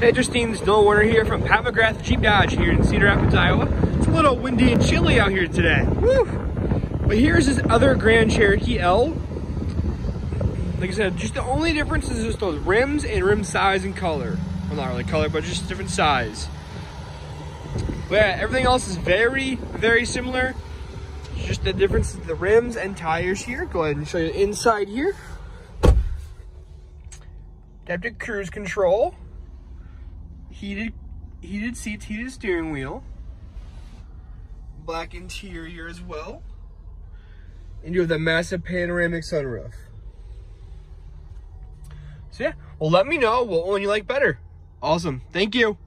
Hey, Justine, Noah Werner here from Pat McGrath Jeep Dodge here in Cedar Rapids, Iowa. It's a little windy and chilly out here today. Woo! But here's this other Grand Cherokee L. Like I said, just the only difference is just those rims and rim size and color. Well, not really color, but just different size. But yeah, everything else is very, very similar. Just the difference is the rims and tires here. Go ahead and show you inside here. Adaptive cruise control heated heated seats, heated steering wheel, black interior as well, and you have the massive panoramic sunroof. So yeah, well let me know what one you like better. Awesome, thank you.